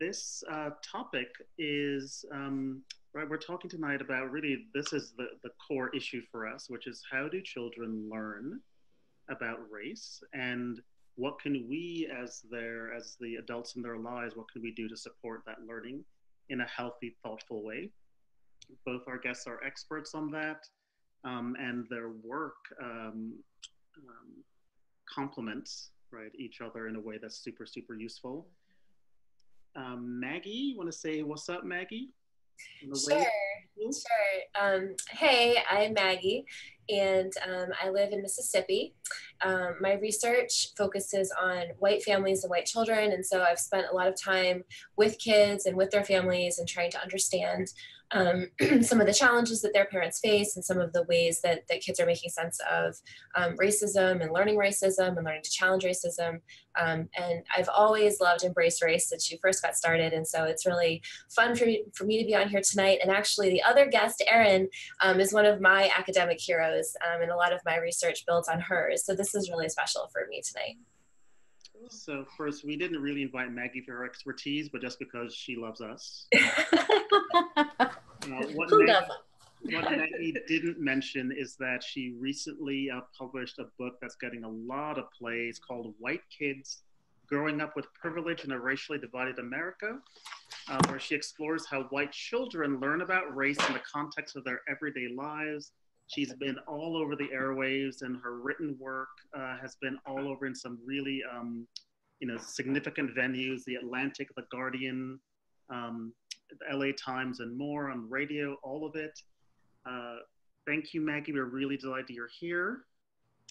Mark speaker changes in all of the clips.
Speaker 1: this uh, topic is um, right. We're talking tonight about really this is the, the core issue for us, which is how do children learn about race and what can we as their as the adults in their lives what can we do to support that learning in a healthy thoughtful way both our guests are experts on that um, and their work um, um, complements right each other in a way that's super super useful um, maggie you want to say what's up maggie
Speaker 2: Sure, sure. Um, hey, I'm Maggie, and um, I live in Mississippi. Um, my research focuses on white families and white children, and so I've spent a lot of time with kids and with their families and trying to understand um, some of the challenges that their parents face and some of the ways that, that kids are making sense of um, racism and learning racism and learning to challenge racism. Um, and I've always loved Embrace Race since you first got started. And so it's really fun for me, for me to be on here tonight. And actually, the other guest, Erin, um, is one of my academic heroes, um, and a lot of my research builds on hers. So this is really special for me tonight.
Speaker 1: So first, we didn't really invite Maggie for her expertise, but just because she loves us. uh, what Who Maggie, doesn't? what Maggie didn't mention is that she recently uh, published a book that's getting a lot of plays called White Kids Growing Up with Privilege in a Racially Divided America, uh, where she explores how white children learn about race in the context of their everyday lives. She's been all over the airwaves, and her written work uh, has been all over in some really, um, you know, significant venues: the Atlantic, the Guardian, um, the LA Times, and more on radio. All of it. Uh, thank you, Maggie. We're really delighted you're here.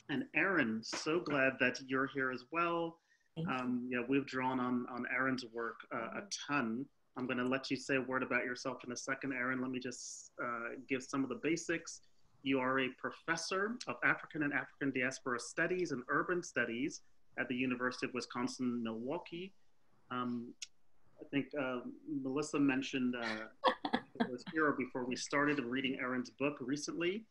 Speaker 1: And Erin, so glad that you're here as well. Um, yeah, we've drawn on, on Erin's work uh, a ton. I'm going to let you say a word about yourself in a second, Erin. Let me just uh, give some of the basics. You are a professor of African and African diaspora studies and urban studies at the University of Wisconsin Milwaukee. Um, I think uh, Melissa mentioned uh, it was here before we started reading Erin's book recently.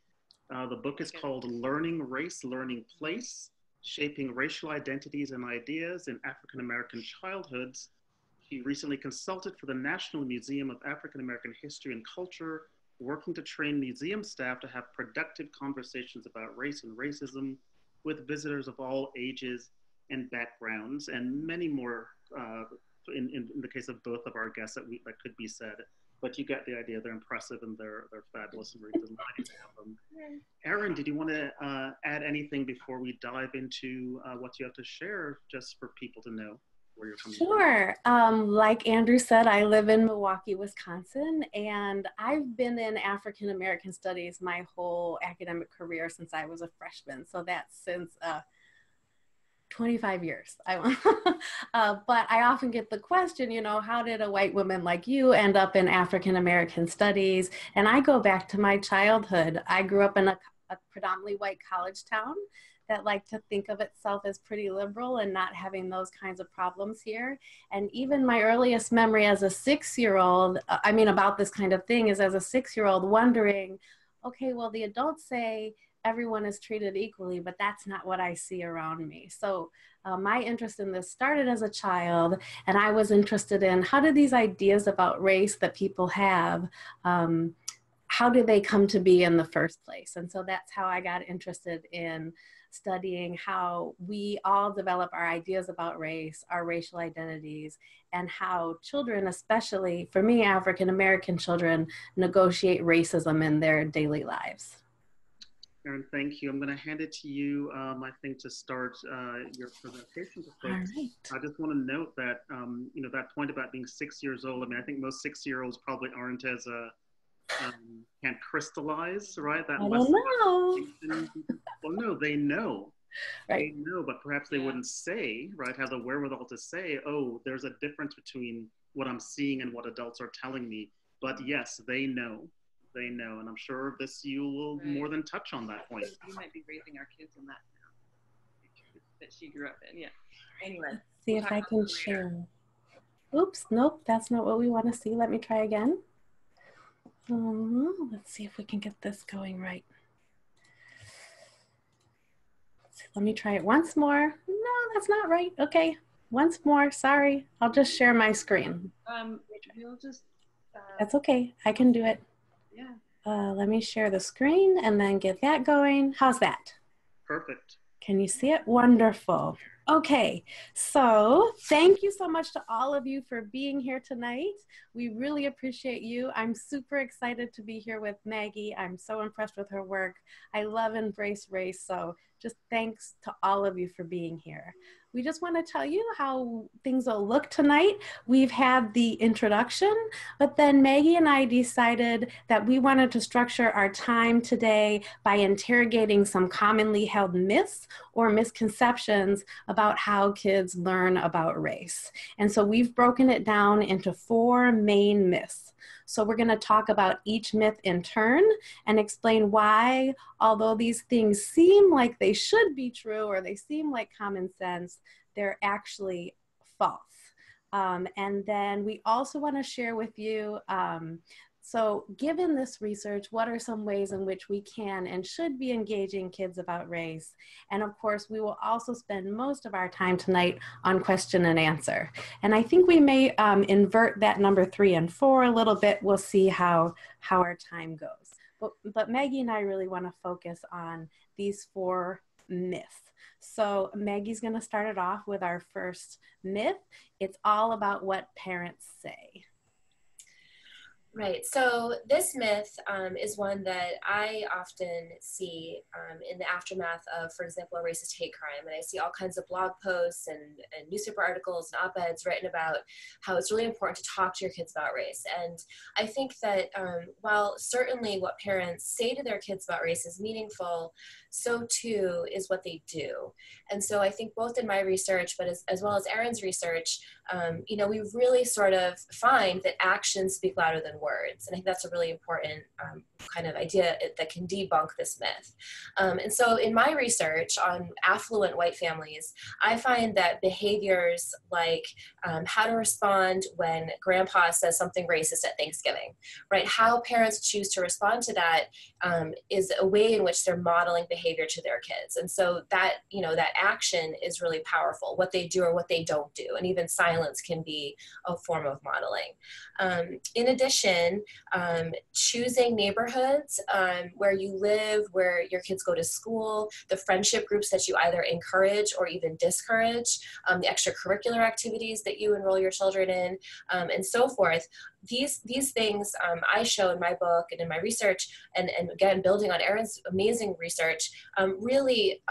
Speaker 1: Uh, the book is called Learning Race, Learning Place Shaping Racial Identities and Ideas in African American Childhoods. She recently consulted for the National Museum of African American History and Culture, working to train museum staff to have productive conversations about race and racism with visitors of all ages and backgrounds, and many more uh, in, in, in, the case of both of our guests that, we, that could be said but you get the idea. They're impressive and they're they're fabulous and really delighted to have them. Erin, did you want to uh, add anything before we dive into uh, what you have to share, just for people to know where you're coming
Speaker 3: sure. from? Sure. Um, like Andrew said, I live in Milwaukee, Wisconsin, and I've been in African American studies my whole academic career since I was a freshman. So that's since. Uh, 25 years. I, uh, but I often get the question, you know, how did a white woman like you end up in African American studies? And I go back to my childhood. I grew up in a, a predominantly white college town that like to think of itself as pretty liberal and not having those kinds of problems here. And even my earliest memory as a six year old, uh, I mean, about this kind of thing is as a six year old wondering, okay, well, the adults say, everyone is treated equally, but that's not what I see around me. So uh, my interest in this started as a child, and I was interested in how do these ideas about race that people have, um, how do they come to be in the first place? And so that's how I got interested in studying how we all develop our ideas about race, our racial identities, and how children, especially for me, African American children, negotiate racism in their daily lives.
Speaker 1: Erin, thank you. I'm going to hand it to you, um, I think, to start uh, your presentation.
Speaker 3: All right.
Speaker 1: I just want to note that, um, you know, that point about being six years old, I mean, I think most six-year-olds probably aren't as, uh, um, can't crystallize, right?
Speaker 3: That I don't
Speaker 1: know. well, no, they know.
Speaker 3: Right.
Speaker 1: They know, but perhaps they wouldn't say, right, have the wherewithal to say, oh, there's a difference between what I'm seeing and what adults are telling me. But yes, they know they know. And I'm sure this you will right. more than touch on that point.
Speaker 4: You might be raising our kids in that now that she grew up in. Yeah. Anyway.
Speaker 3: Let's see we'll if I can share. Oops, nope, that's not what we want to see. Let me try again. Um, let's see if we can get this going right. Let me try it once more. No, that's not right. Okay, once more. Sorry, I'll just share my screen.
Speaker 4: Um, we'll just. Uh,
Speaker 3: That's okay. I can do it.
Speaker 4: Yeah.
Speaker 3: Uh, let me share the screen and then get that going. How's that?
Speaker 1: Perfect.
Speaker 3: Can you see it? Wonderful. Okay, so thank you so much to all of you for being here tonight. We really appreciate you. I'm super excited to be here with Maggie. I'm so impressed with her work. I love Embrace Race, so just thanks to all of you for being here. We just want to tell you how things will look tonight. We've had the introduction, but then Maggie and I decided that we wanted to structure our time today by interrogating some commonly held myths or misconceptions about how kids learn about race. And so we've broken it down into four main myths. So we're going to talk about each myth in turn and explain why, although these things seem like they should be true or they seem like common sense, they're actually false. Um, and then we also want to share with you um, so, given this research, what are some ways in which we can and should be engaging kids about race? And of course, we will also spend most of our time tonight on question and answer. And I think we may um, invert that number three and four a little bit. We'll see how, how our time goes. But, but Maggie and I really want to focus on these four myths. So, Maggie's going to start it off with our first myth. It's all about what parents say.
Speaker 2: Right. So this myth um, is one that I often see um, in the aftermath of, for example, a racist hate crime. And I see all kinds of blog posts and, and newspaper articles and op-eds written about how it's really important to talk to your kids about race. And I think that um, while certainly what parents say to their kids about race is meaningful, so too is what they do. And so I think both in my research, but as, as well as Erin's research, um, you know, we really sort of find that actions speak louder than words. And I think that's a really important um, kind of idea that can debunk this myth. Um, and so in my research on affluent white families, I find that behaviors like um, how to respond when grandpa says something racist at Thanksgiving, right? How parents choose to respond to that um, is a way in which they're modeling behavior to their kids. And so that, you know, that action is really powerful, what they do or what they don't do. And even silence can be a form of modeling. Um, in addition, um, choosing neighborhoods um, where you live, where your kids go to school, the friendship groups that you either encourage or even discourage, um, the extracurricular activities that you enroll your children in, um, and so forth. These, these things um, I show in my book and in my research, and, and again, building on Erin's amazing research, really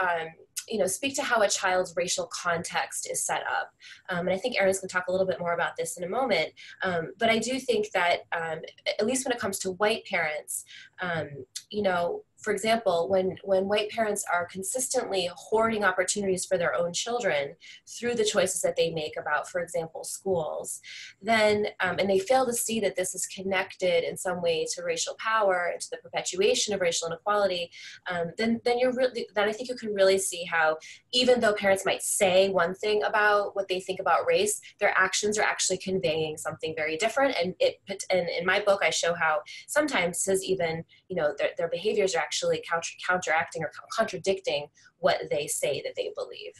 Speaker 2: you know, speak to how a child's racial context is set up. Um, and I think Erin's going to talk a little bit more about this in a moment. Um, but I do think that, um, at least when it comes to white parents, um, you know, for example, when, when white parents are consistently hoarding opportunities for their own children through the choices that they make about, for example, schools, then, um, and they fail to see that this is connected in some way to racial power and to the perpetuation of racial inequality, um, then, then you're really, then I think you can really see how even though parents might say one thing about what they think about race, their actions are actually conveying something very different. And it, and in my book, I show how sometimes says even, you know, their, their behaviors are actually counter, counteracting or contradicting what they say that they believe.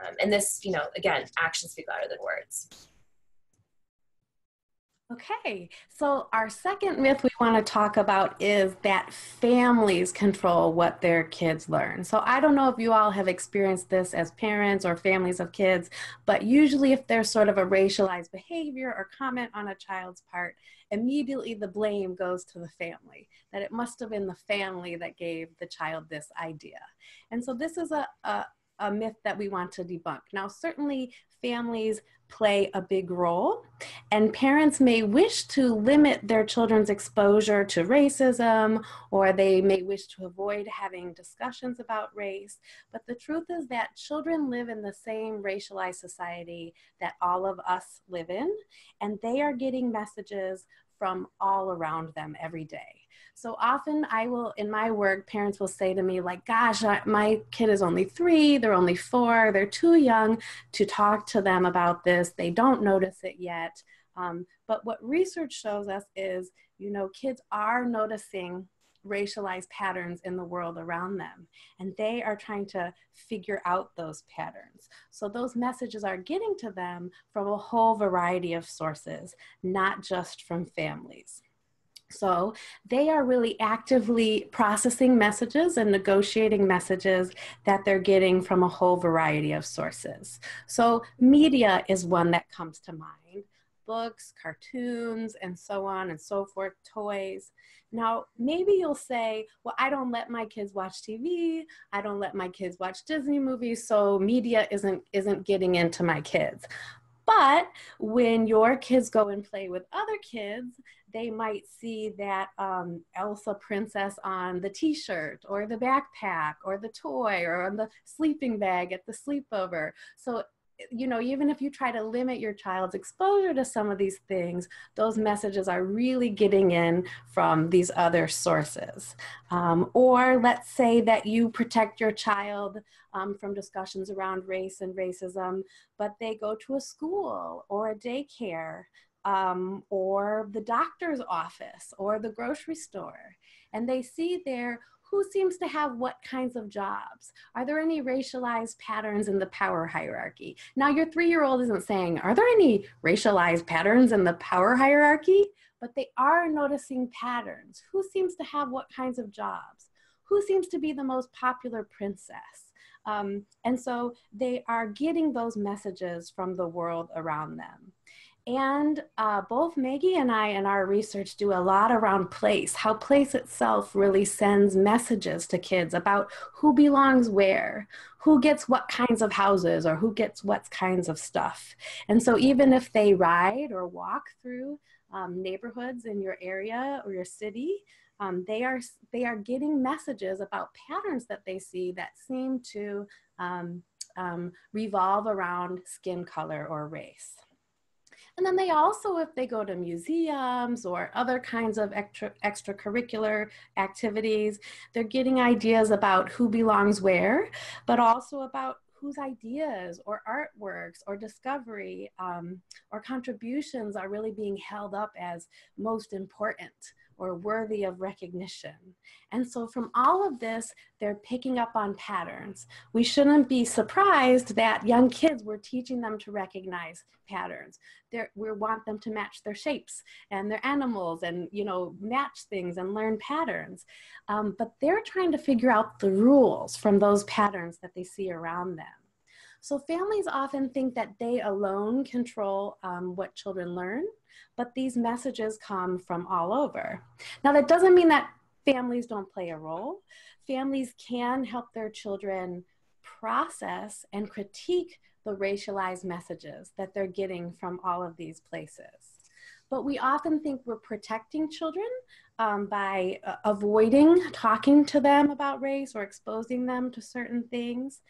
Speaker 2: Um, and this, you know, again, actions speak louder than words.
Speaker 3: Okay, so our second myth we want to talk about is that families control what their kids learn. So I don't know if you all have experienced this as parents or families of kids, but usually if there's sort of a racialized behavior or comment on a child's part, immediately the blame goes to the family, that it must have been the family that gave the child this idea. And so this is a, a, a myth that we want to debunk. Now, certainly families play a big role. And parents may wish to limit their children's exposure to racism, or they may wish to avoid having discussions about race. But the truth is that children live in the same racialized society that all of us live in, and they are getting messages from all around them every day. So often I will, in my work, parents will say to me, like, gosh, I, my kid is only three, they're only four, they're too young to talk to them about this. They don't notice it yet. Um, but what research shows us is, you know, kids are noticing racialized patterns in the world around them. And they are trying to figure out those patterns. So those messages are getting to them from a whole variety of sources, not just from families. So they are really actively processing messages and negotiating messages that they're getting from a whole variety of sources. So media is one that comes to mind books, cartoons, and so on and so forth, toys. Now, maybe you'll say, well, I don't let my kids watch TV. I don't let my kids watch Disney movies, so media isn't isn't getting into my kids. But when your kids go and play with other kids, they might see that um, Elsa princess on the t-shirt or the backpack or the toy or on the sleeping bag at the sleepover. So you know, even if you try to limit your child's exposure to some of these things, those messages are really getting in from these other sources. Um, or let's say that you protect your child um, from discussions around race and racism, but they go to a school or a daycare um, or the doctor's office or the grocery store. And they see there who seems to have what kinds of jobs? Are there any racialized patterns in the power hierarchy? Now, your three year old isn't saying, Are there any racialized patterns in the power hierarchy? But they are noticing patterns. Who seems to have what kinds of jobs? Who seems to be the most popular princess? Um, and so they are getting those messages from the world around them. And uh, both Maggie and I in our research do a lot around place, how place itself really sends messages to kids about who belongs where, who gets what kinds of houses, or who gets what kinds of stuff. And so even if they ride or walk through um, neighborhoods in your area or your city, um, they are they are getting messages about patterns that they see that seem to um, um revolve around skin color or race. And then they also, if they go to museums or other kinds of extra, extracurricular activities, they're getting ideas about who belongs where, but also about whose ideas or artworks or discovery um, or contributions are really being held up as most important or worthy of recognition. And so, from all of this, they're picking up on patterns. We shouldn't be surprised that young kids, we're teaching them to recognize patterns. They're, we want them to match their shapes and their animals and, you know, match things and learn patterns. Um, but they're trying to figure out the rules from those patterns that they see around them. So families often think that they alone control um, what children learn, but these messages come from all over. Now, that doesn't mean that families don't play a role. Families can help their children process and critique the racialized messages that they're getting from all of these places. But we often think we're protecting children um, by uh, avoiding talking to them about race or exposing them to certain things.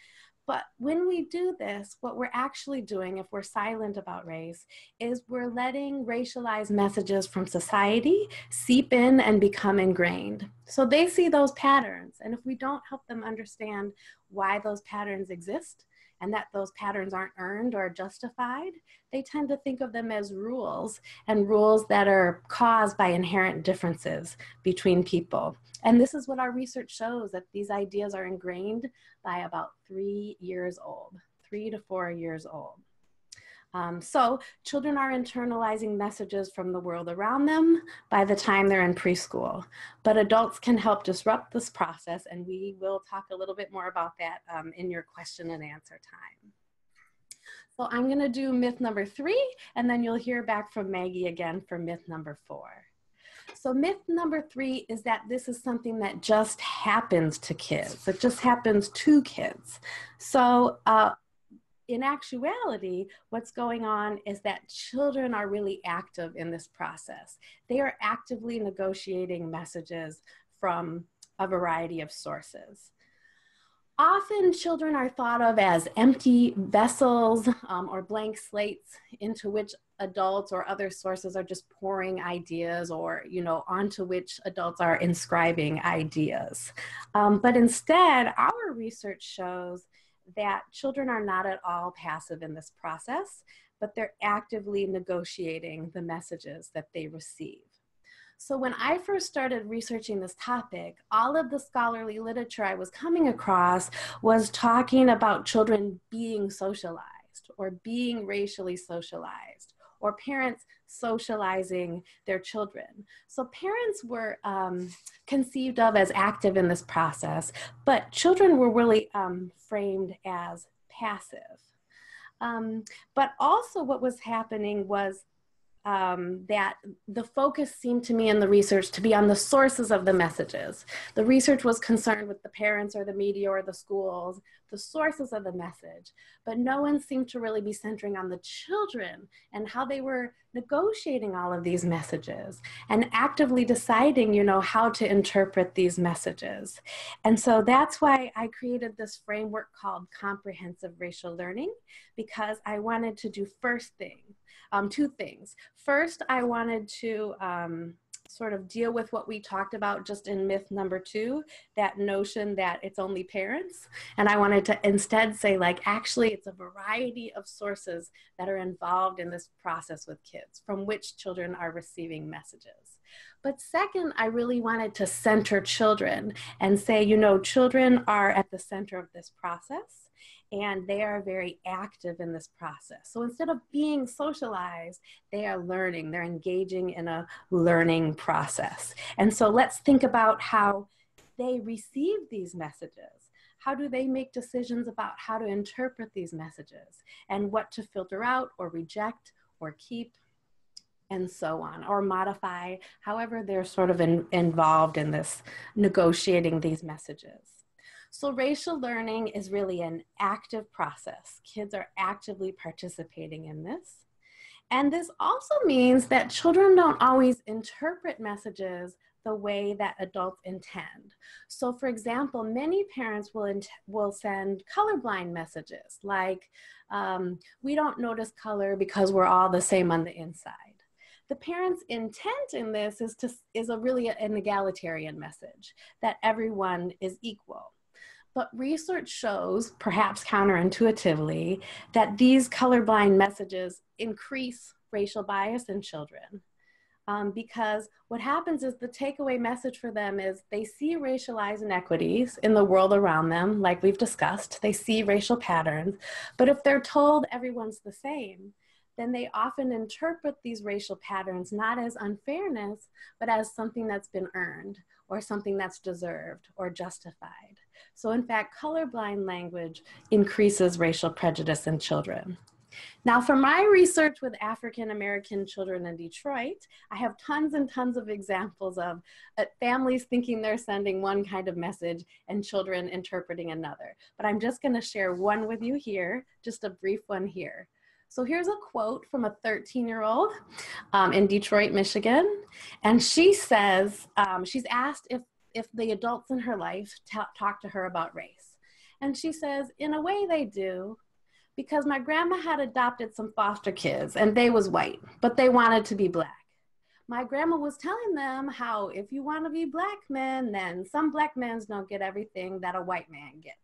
Speaker 3: But when we do this, what we're actually doing, if we're silent about race, is we're letting racialized messages from society seep in and become ingrained. So they see those patterns. And if we don't help them understand why those patterns exist, and that those patterns aren't earned or justified, they tend to think of them as rules and rules that are caused by inherent differences between people. And this is what our research shows that these ideas are ingrained by about three years old, three to four years old. Um, so children are internalizing messages from the world around them by the time they're in preschool. But adults can help disrupt this process, and we will talk a little bit more about that um, in your question and answer time. So I'm going to do myth number three, and then you'll hear back from Maggie again for myth number four. So myth number three is that this is something that just happens to kids. It just happens to kids. So uh, in actuality, what's going on is that children are really active in this process. They are actively negotiating messages from a variety of sources. Often, children are thought of as empty vessels um, or blank slates into which adults or other sources are just pouring ideas or, you know, onto which adults are inscribing ideas. Um, but instead, our research shows that children are not at all passive in this process, but they're actively negotiating the messages that they receive. So when I first started researching this topic, all of the scholarly literature I was coming across was talking about children being socialized or being racially socialized or parents socializing their children. So parents were um, conceived of as active in this process, but children were really um, framed as passive. Um, but also, what was happening was um, that the focus seemed to me in the research to be on the sources of the messages. The research was concerned with the parents or the media or the schools, the sources of the message, but no one seemed to really be centering on the children and how they were negotiating all of these messages and actively deciding, you know, how to interpret these messages. And so that's why I created this framework called comprehensive racial learning because I wanted to do first thing um, two things. First, I wanted to um, sort of deal with what we talked about just in myth number two that notion that it's only parents. And I wanted to instead say, like, actually, it's a variety of sources that are involved in this process with kids from which children are receiving messages. But second, I really wanted to center children and say, you know, children are at the center of this process and they are very active in this process. So instead of being socialized, they are learning, they're engaging in a learning process. And so let's think about how they receive these messages. How do they make decisions about how to interpret these messages and what to filter out or reject or keep and so on, or modify, however, they're sort of in, involved in this negotiating these messages. So racial learning is really an active process. Kids are actively participating in this. And this also means that children don't always interpret messages the way that adults intend. So for example, many parents will, will send colorblind messages like, um, we don't notice color because we're all the same on the inside the parents' intent in this is to is a really an egalitarian message that everyone is equal. But research shows, perhaps counterintuitively, that these colorblind messages increase racial bias in children. Um, because what happens is the takeaway message for them is they see racialized inequities in the world around them, like we've discussed, they see racial patterns, but if they're told everyone's the same, then they often interpret these racial patterns not as unfairness, but as something that's been earned or something that's deserved or justified. So in fact, colorblind language increases racial prejudice in children. Now, for my research with African American children in Detroit, I have tons and tons of examples of uh, families thinking they're sending one kind of message and children interpreting another. But I'm just going to share one with you here, just a brief one here. So here's a quote from a 13 year old um, in Detroit, Michigan. And she says, um, she's asked if if the adults in her life talk to her about race. And she says, in a way they do, because my grandma had adopted some foster kids and they was white, but they wanted to be black. My grandma was telling them how if you want to be black men, then some black men don't get everything that a white man gets.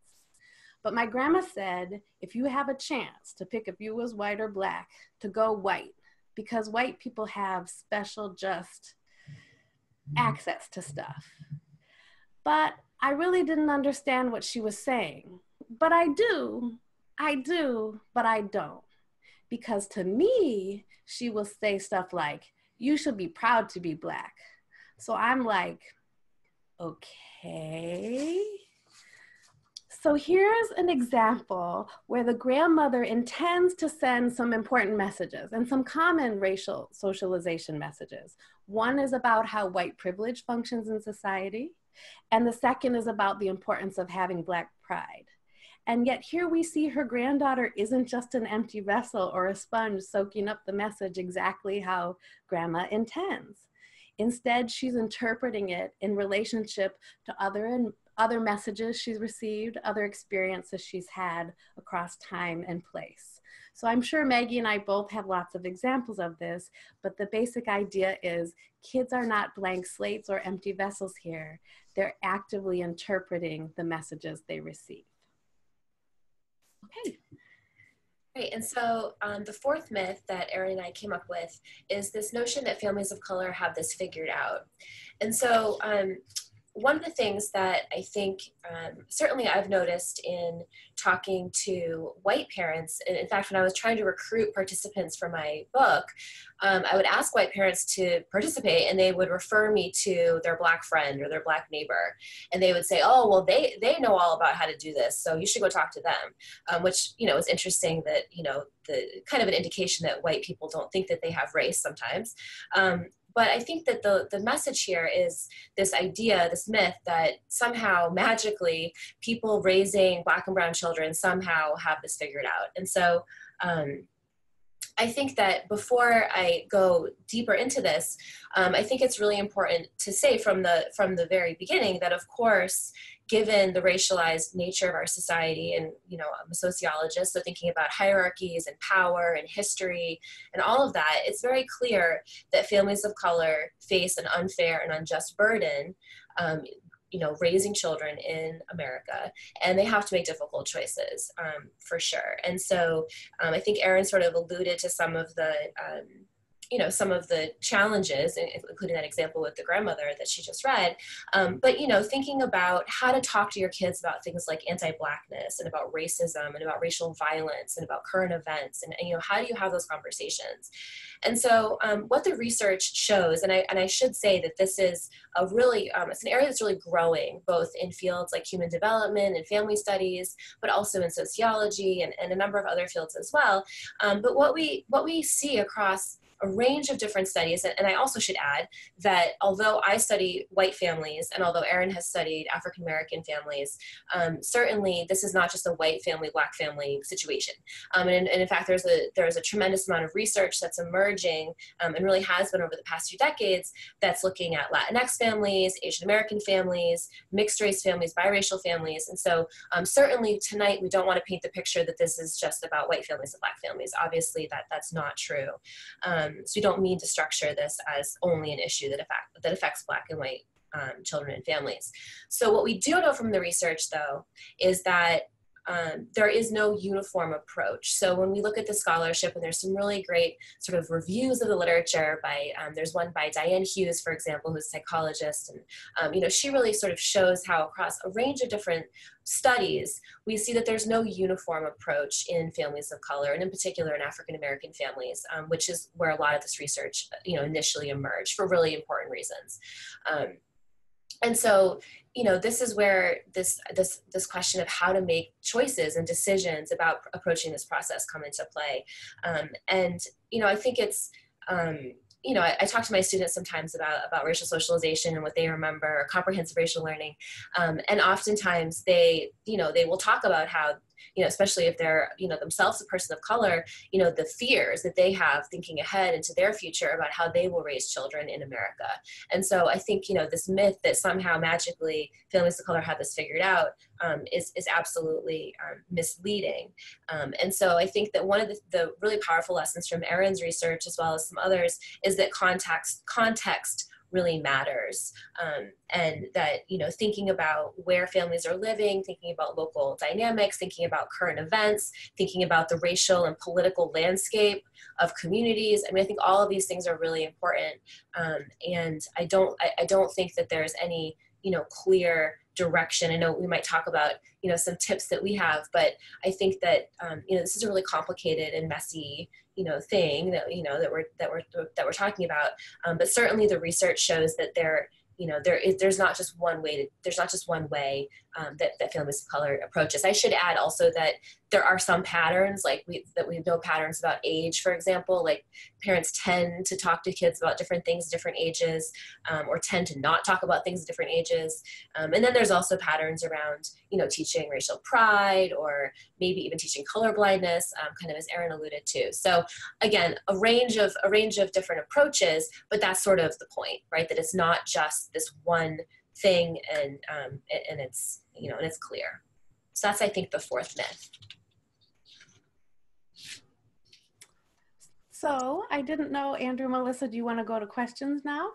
Speaker 3: But my grandma said, if you have a chance to pick if you was white or black, to go white, because white people have special just access to stuff. But I really didn't understand what she was saying. But I do, I do, but I don't. Because to me, she will say stuff like, You should be proud to be black. So I'm like, Okay. So here's an example where the grandmother intends to send some important messages and some common racial socialization messages. One is about how white privilege functions in society. And the second is about the importance of having Black pride. And yet, here we see her granddaughter isn't just an empty vessel or a sponge soaking up the message exactly how grandma intends. Instead, she's interpreting it in relationship to other and other messages she's received, other experiences she's had across time and place. So I'm sure Maggie and I both have lots of examples of this, but the basic idea is kids are not blank slates or empty vessels here. They're actively interpreting the messages they receive. Okay.
Speaker 2: Great. and so um, the fourth myth that Erin and I came up with is this notion that families of color have this figured out. And so um, one of the things that I think um, certainly I've noticed in talking to white parents, and in fact, when I was trying to recruit participants for my book, um, I would ask white parents to participate, and they would refer me to their black friend or their black neighbor, and they would say, "Oh, well, they they know all about how to do this, so you should go talk to them," um, which you know is interesting that you know the kind of an indication that white people don't think that they have race sometimes. Um, but I think that the, the message here is this idea, this myth that somehow magically people raising black and brown children somehow have this figured out. And so um, I think that before I go deeper into this, um, I think it's really important to say from the from the very beginning that of course given the racialized nature of our society and you know i'm a sociologist so thinking about hierarchies and power and history and all of that it's very clear that families of color face an unfair and unjust burden um, you know raising children in america and they have to make difficult choices um, for sure. And so um, i think erin sort of alluded to some of the um, you know some of the challenges including that example with the grandmother that she just read um, but you know thinking about how to talk to your kids about things like anti-blackness and about racism and about racial violence and about current events and, and you know how do you have those conversations? And so um, what the research shows and I, and I should say that this is a really um, it's an area that's really growing both in fields like human development and family studies but also in sociology and, and a number of other fields as well. Um, but what we what we see across a range of different studies. And I also should add that although I study white families and although Erin has studied African American families, um, certainly this is not just a white family, black family situation. Um, and, and, in fact, there's a, there's a tremendous amount of research that's emerging um, and really has been over the past few decades that's looking at Latinx families, Asian American families, mixed race families, biracial families. And so um, certainly tonight we don't want to paint the picture that this is just about white families and black families. Obviously that, that's not true. Um, so we don't mean to structure this as only an issue that, that affects black and white um, children and families. So what we do know from the research though, is that um, there is no uniform approach. So when we look at the scholarship, and there's some really great sort of reviews of the literature by, um, there's one by Diane Hughes, for example, who's a psychologist, and um, you know she really sort of shows how across a range of different studies, we see that there's no uniform approach in families of color, and in particular in African American families, um, which is where a lot of this research, you know, initially emerged for really important reasons. And so you know this is where this this this question of how to make choices and decisions about approaching this process come into play. Um, and you know i think it's um, you know, I, I, talk to my students sometimes about about racial socialization and what they remember, or comprehensive racial learning, um, and oftentimes they, you know, they will talk about how you know, especially if they're, you know, themselves a person of color, you know, the fears that they have thinking ahead into their future about how they will raise children in America. And so I think, you know, this myth that somehow magically families of color have this figured out um, is, is absolutely um, misleading. Um, and so I think that one of the, the really powerful lessons from Erin's research, as well as some others, is that context, context really matters um, and that you know thinking about where families are living thinking about local dynamics thinking about current events thinking about the racial and political landscape of communities. I mean i think all of these things are really important um, and i don't I, I don't think that there's any you know clear direction. I know we might talk about you know some tips that we have but i think that um, you know this is a really complicated and messy you know thing that you know that we're that we're that we're talking about. Um, but certainly the research shows that there you know there is there's not just one way to, there's not just one way um, that, that families of color approaches. I should add also that there are some patterns like we that we know patterns about age for example like parents tend to talk to kids about different things different ages um, or tend to not talk about things at different ages. Um, and then there's also patterns around you know teaching racial pride or maybe even teaching color blindness um, kind of as erin alluded to. So again a range of a range of different approaches but that's sort of the point right? That it's not just this one thing and um, and it's you know and it's clear. So that's i think the fourth myth.
Speaker 3: So I didn't know, Andrew, Melissa, do you want to go to questions now?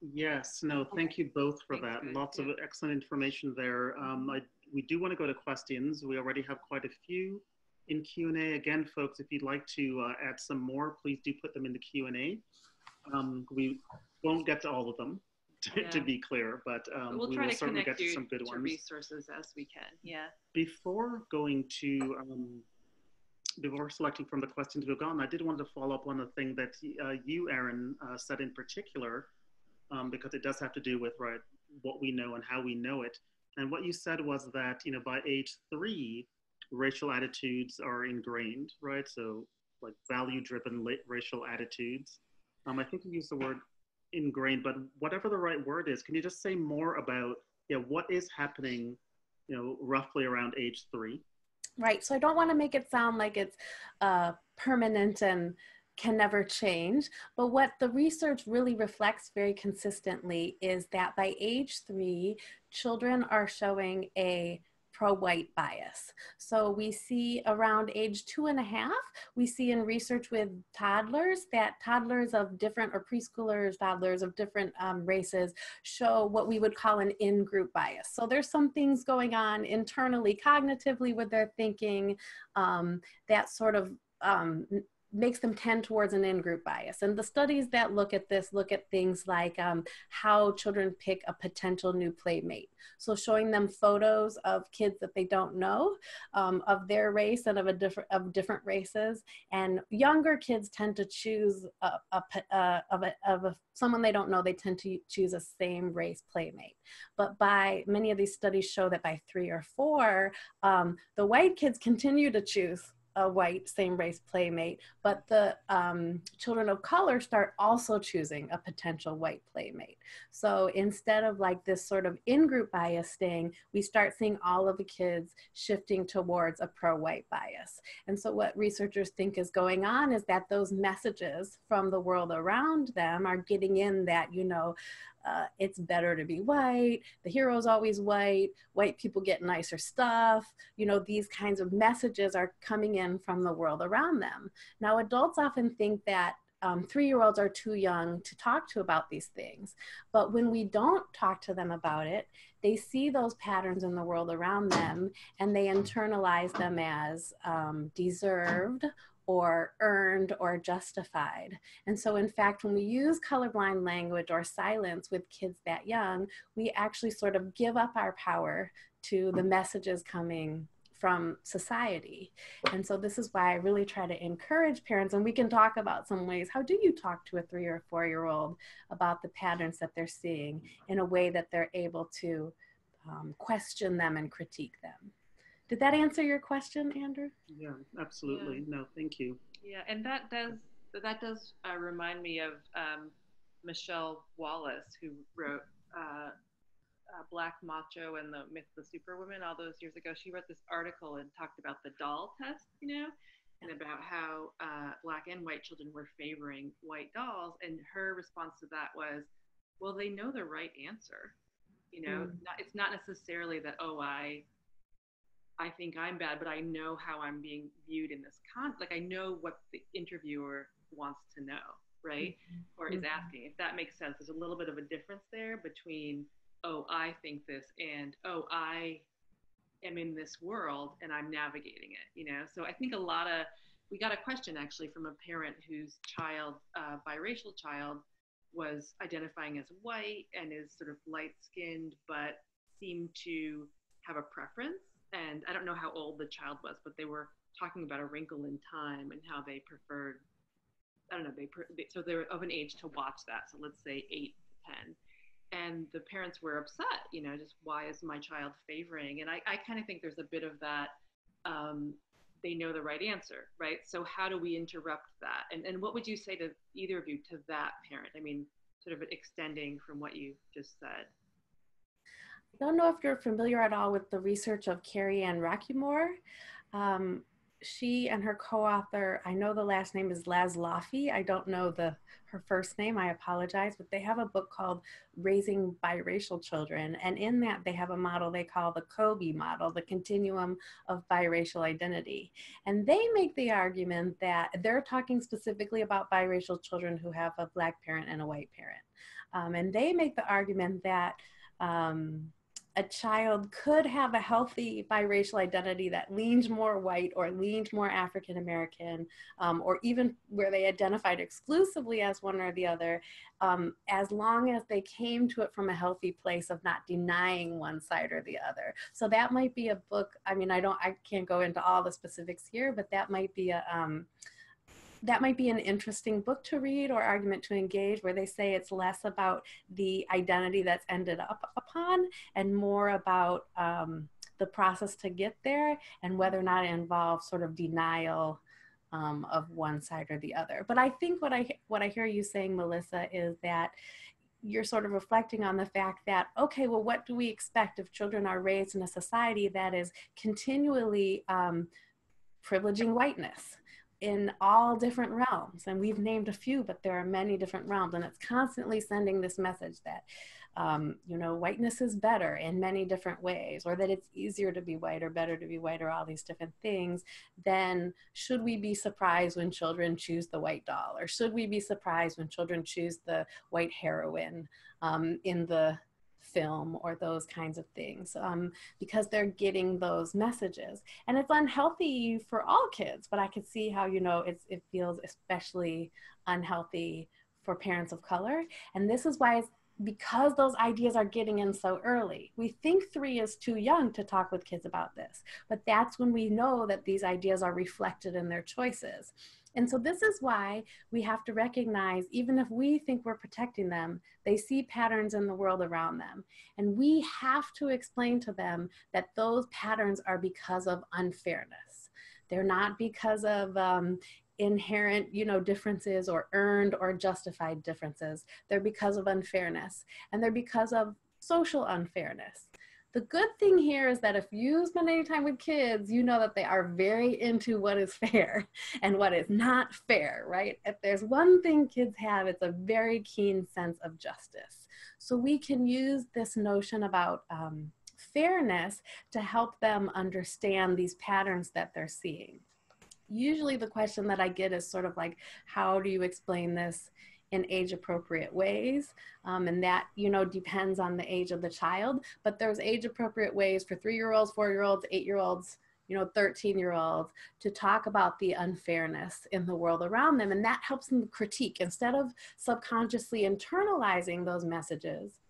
Speaker 1: Yes, no, thank you both for that. Lots of excellent information there. Um, I, we do want to go to questions. We already have quite a few in Q&A. Again, folks, if you'd like to uh, add some more, please do put them in the Q&A. Um, we won't get to all of them, to, yeah. to be clear, but um,
Speaker 4: we'll
Speaker 1: we
Speaker 4: try
Speaker 1: will
Speaker 4: to
Speaker 1: certainly
Speaker 4: get
Speaker 1: to some good
Speaker 4: to
Speaker 1: ones.
Speaker 4: resources as we can. Yeah.
Speaker 1: Before going to um, before selecting from the questions we've gotten, I did want to follow up on a thing that uh, you, Erin, uh, said in particular, um, because it does have to do with right what we know and how we know it. And what you said was that you know by age three, racial attitudes are ingrained, right? So like value-driven racial attitudes. Um, I think you used the word ingrained, but whatever the right word is, can you just say more about yeah what is happening, you know, roughly around age three?
Speaker 3: Right. So I don't want to make it sound like it's uh, permanent and can never change. But what the research really reflects very consistently is that by age three, children are showing a pro-white bias. So we see around age two and a half, we see in research with toddlers that toddlers of different or preschoolers, toddlers of different um, races show what we would call an in-group bias. So there's some things going on internally, cognitively with their thinking um, that sort of um, makes them tend towards an in-group bias. And the studies that look at this look at things like um, how children pick a potential new playmate. So showing them photos of kids that they don't know, um, of their race and of a different of different races. And younger kids tend to choose a, a, uh, of, a, of a, someone they don't know. They tend to choose a same race playmate. But by many of these studies show that by three or four, um, the white kids continue to choose a white same race playmate, but the um, children of color start also choosing a potential white playmate. So instead of like this sort of in group bias thing, we start seeing all of the kids shifting towards a pro white bias. And so what researchers think is going on is that those messages from the world around them are getting in that, you know, uh, it's better to be white, the hero's always white, white people get nicer stuff. You know, these kinds of messages are coming in from the world around them. Now, adults often think that um, three year olds are too young to talk to about these things. But when we don't talk to them about it, they see those patterns in the world around them and they internalize them as um, deserved or earned or justified. And so, in fact, when we use colorblind language or silence with kids that young, we actually sort of give up our power to the messages coming from society. And so this is why I really try to encourage parents, and we can talk about some ways. How do you talk to a three or four year old about the patterns that they're seeing in a way that they're able to um, question them and critique them? Did that answer your question, Andrew?
Speaker 1: Yeah, absolutely. Yeah. No, thank you.
Speaker 4: Yeah, and that does that does uh, remind me of um, Michele Wallace, who wrote uh, uh, Black Macho and the Myth of the Superwoman all those years ago. She wrote this article and talked about the doll test, you know, and about how uh, black and white children were favoring white dolls. And her response to that was, well, they know the right answer. You know, mm. not, it's not necessarily that, oh, I I think I'm bad, but I know how I'm being viewed in this con. Like I know what the interviewer wants to know, right? Mm-hmm. Or is mm-hmm. asking. If that makes sense, there's a little bit of a difference there between oh I think this and oh I am in this world and I'm navigating it. You know, so I think a lot of we got a question actually from a parent whose child, uh, biracial child, was identifying as white and is sort of light skinned, but seemed to have a preference and I don't know how old the child was, but they were talking about a wrinkle in time and how they preferred. I don't know. They, they so they were of an age to watch that. So let's say eight to ten, and the parents were upset. You know, just why is my child favoring? And I, I kind of think there's a bit of that. Um, they know the right answer, right? So how do we interrupt that? And and what would you say to either of you to that parent? I mean, sort of extending from what you just said.
Speaker 3: Don't know if you're familiar at all with the research of Kerry Ann Rockquemore. Um, she and her co-author, I know the last name is Laszloffy. I don't know the her first name. I apologize, but they have a book called Raising Biracial Children, and in that they have a model they call the COBI model, the Continuum of Biracial Identity. And they make the argument that they're talking specifically about biracial children who have a black parent and a white parent, um, and they make the argument that um, a child could have a healthy biracial identity that leans more white or leans more African American, um, or even where they identified exclusively as one or the other, um, as long as they came to it from a healthy place of not denying one side or the other. So that might be a book. I mean, I don't, I can't go into all the specifics here, but that might be a, um, that might be an interesting book to read or argument to engage where they say it's less about the identity that's ended up upon and more about um, the process to get there and whether or not it involves sort of denial um, of one side or the other. But I think what I what I hear you saying, Melissa, is that you're sort of reflecting on the fact that okay, well, what do we expect if children are raised in a society that is continually um, privileging whiteness? In all different realms. And we've named a few, but there are many different realms. And it's constantly sending this message that, um, you know, whiteness is better in many different ways, or that it's easier to be white or better to be white, or all these different things. Then should we be surprised when children choose the white doll? Or should we be surprised when children choose the white heroine um, in the film or those kinds of things um, because they're getting those messages and it's unhealthy for all kids but i can see how you know it's, it feels especially unhealthy for parents of color and this is why it's because those ideas are getting in so early. We think three is too young to talk with kids about this, but that's when we know that these ideas are reflected in their choices. And so this is why we have to recognize, even if we think we're protecting them, they see patterns in the world around them. And we have to explain to them that those patterns are because of unfairness. They're not because of um, inherent, you know, differences or earned or justified differences. They're because of unfairness. And they're because of social unfairness. The good thing here is that if you spend any time with kids, you know that they are very into what is fair and what is not fair, right? If there's one thing kids have, it's a very keen sense of justice. So we can use this notion about um, fairness to help them understand these patterns that they're seeing. Usually, the question that I get is sort of like, how do you explain this in age appropriate ways um, and that you know depends on the age of the child but there's age appropriate ways for three year olds four year olds eight year olds you know 13 year olds to talk about the unfairness in the world around them and that helps them critique instead of subconsciously internalizing those messages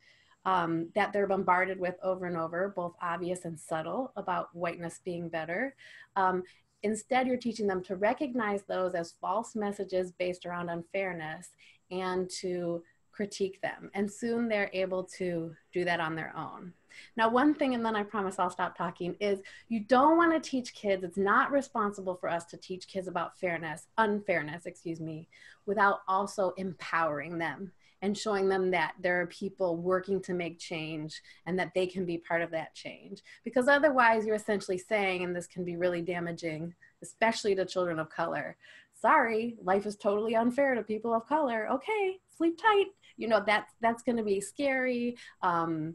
Speaker 3: um, that they're bombarded with over and over, both obvious and subtle, about whiteness being better. Um, instead, you're teaching them to recognize those as false messages based around unfairness and to critique them. And soon they're able to do that on their own. Now, one thing, and then I promise I'll stop talking, is you don't want to teach kids, it's not responsible for us to teach kids about fairness, unfairness, excuse me, without also empowering them and showing them that there are people working to make change and that they can be part of that change. Because otherwise, you're essentially saying, and this can be really damaging, especially to children of color, sorry, life is totally unfair to people of color. Okay, sleep tight. You know, that's, that's going to be scary um,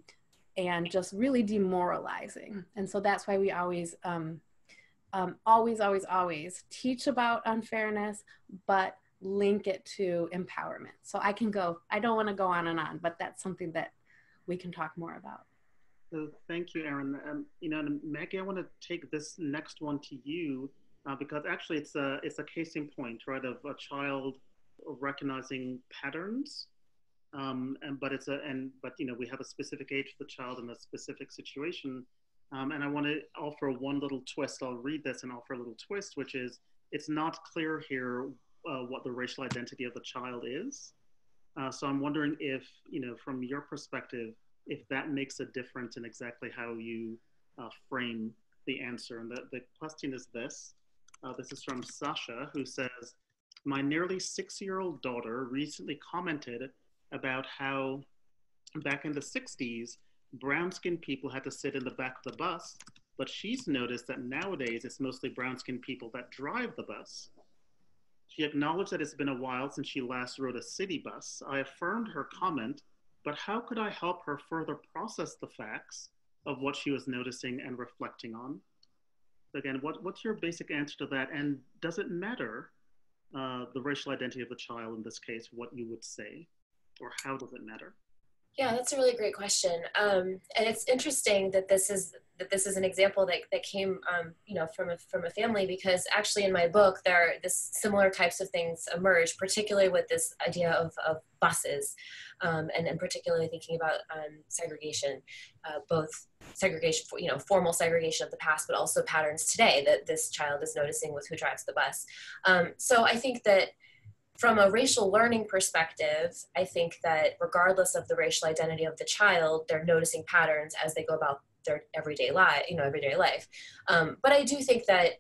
Speaker 3: and just really demoralizing. And so that's why we always, um, um, always, always, always teach about unfairness, but link it to empowerment. So I can go, I don't want to go on and on, but that's something that we can talk more about.
Speaker 1: So thank you, Erin. Um, you know, Maggie, I want to take this next one to you uh, because actually it's a it's a case in point, right, of a child recognizing patterns. Um, and but it's a and but you know we have a specific age for the child in a specific situation, um, and I want to offer one little twist. I'll read this and offer a little twist, which is it's not clear here uh, what the racial identity of the child is. Uh, so I'm wondering if you know from your perspective if that makes a difference in exactly how you uh, frame the answer. And the, the question is this uh, this is from Sasha, who says, My nearly six year old daughter recently commented about how back in the 60s, brown skinned people had to sit in the back of the bus, but she's noticed that nowadays it's mostly brown skinned people that drive the bus. She acknowledged that it's been a while since she last rode a city bus. I affirmed her comment, but how could I help her further process the facts of what she was noticing and reflecting on? Again, what, what's your basic answer to that? And does it matter uh, the racial identity of the child in this case, what you would say, or how does it matter?
Speaker 2: Yeah, that's a really great question. Um, and it's interesting that this is that this is an example that, that came um, you know from a, from a family because actually in my book there are this similar types of things emerge particularly with this idea of, of buses um, and, and particularly thinking about um, segregation uh, both segregation you know formal segregation of the past but also patterns today that this child is noticing with who drives the bus um, so i think that from a racial learning perspective, I think that regardless of the racial identity of the child, they're noticing patterns as they go about their everyday life, you know, everyday life. Um, but I do think that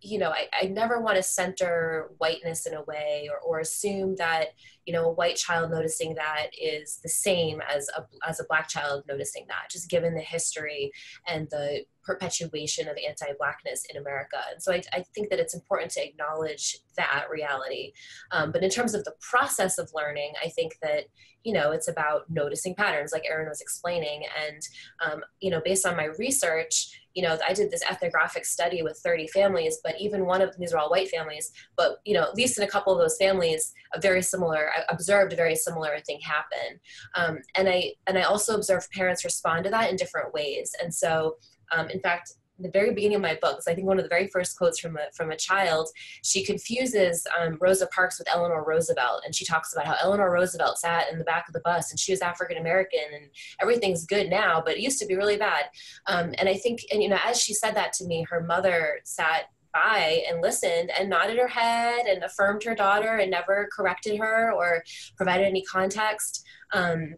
Speaker 2: you know, I, I never want to center whiteness in a way or, or assume that, you know, a white child noticing that is the same as a, as a black child noticing that, just given the history and the perpetuation of anti-blackness in America. And so I, I think that it's important to acknowledge that reality. Um, but in terms of the process of learning, I think that, you know, it's about noticing patterns like Erin was explaining. And, um, you know, based on my research, you know, I did this ethnographic study with 30 families, but even one of these are all white families, but, you know, at least in a couple of those families, a very similar, I observed a very similar thing happen. Um, and I, and I also observed parents respond to that in different ways. And so um, in fact, the very beginning of my books, I think one of the very first quotes from a, from a child, she confuses um, Rosa Parks with Eleanor Roosevelt. And she talks about how Eleanor Roosevelt sat in the back of the bus and she was African American and everything's good now, but it used to be really bad. Um, and I think, and you know, as she said that to me, her mother sat by and listened and nodded her head and affirmed her daughter and never corrected her or provided any context. Um,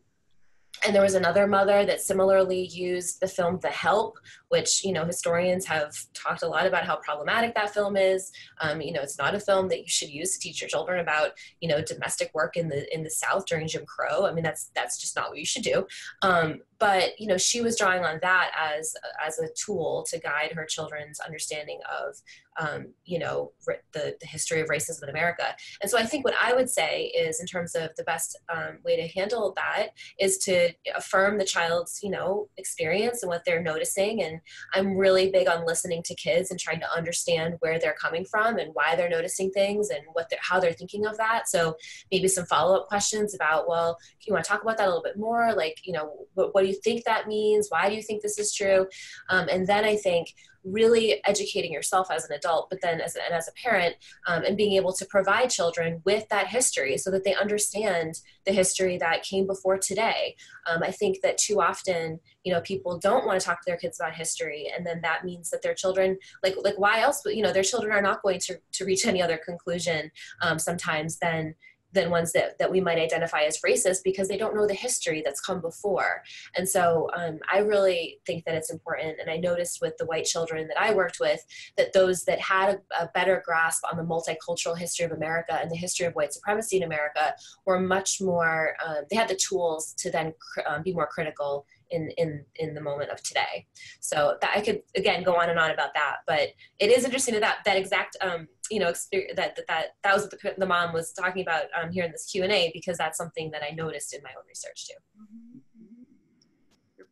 Speaker 2: and there was another mother that similarly used the film The Help, which you know historians have talked a lot about how problematic that film is. Um, you know, it's not a film that you should use to teach your children about you know domestic work in the in the South during Jim Crow. I mean, that's that's just not what you should do. Um, but you know, she was drawing on that as as a tool to guide her children's understanding of um, you know the, the history of racism in America. And so I think what I would say is, in terms of the best um, way to handle that, is to affirm the child's you know experience and what they're noticing and I'm really big on listening to kids and trying to understand where they're coming from and why they're noticing things and what they're, how they're thinking of that. So maybe some follow up questions about, well, you want to talk about that a little bit more? Like, you know, what, what do you think that means? Why do you think this is true? Um, and then I think really educating yourself as an adult, but then as, and as a parent, um, and being able to provide children with that history so that they understand the history that came before today. Um, I think that too often, you know, people don't want to talk to their kids about history, and then that means that their children, like, like why else? You know, their children are not going to to reach any other conclusion um, sometimes than than ones that, that we might identify as racist because they don't know the history that's come before. And so um, I really think that it's important. And I noticed with the white children that I worked with that those that had a, a better grasp on the multicultural history of America and the history of white supremacy in America were much more, uh, they had the tools to then cr- um, be more critical in in in the moment of today so that i could again go on and on about that but it is interesting that that, that exact um you know that that that, that was what the, the mom was talking about um, here in this q&a because that's something that i noticed in my own research too. Mm-hmm.